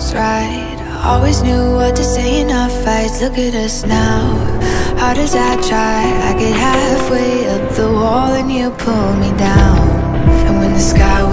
was right. Always knew what to say in our fights. Look at us now. Hard as I try I get halfway up the wall And you pull me down. And when the sky